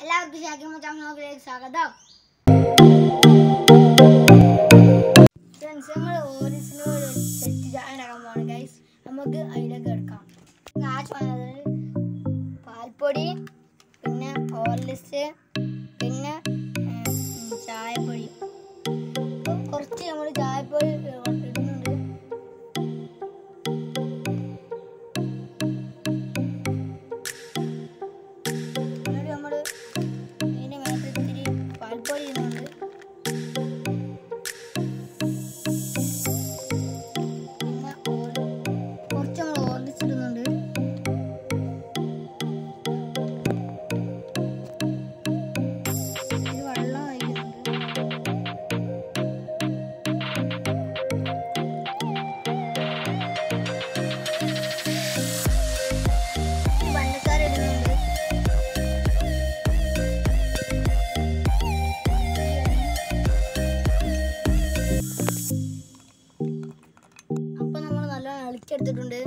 എല്ലാവർക്കും ഷാക്കിമ ചാനലിലേക്ക് സ്വാഗതം ഫ്രണ്ട്സ് നമ്മൾ ഓറിജിനോട് സെറ്റ് ചായ പോകണം ഗൈസ് നമുക്ക് അതിലേക്ക് എടുക്കാം. ആശ് വന്നത് പാൽപ്പൊടി പിന്നെ ഓർലിസ് പിന്നെ ചായപ്പൊടി. ഇളക്കിയെടുത്തിട്ടുണ്ട്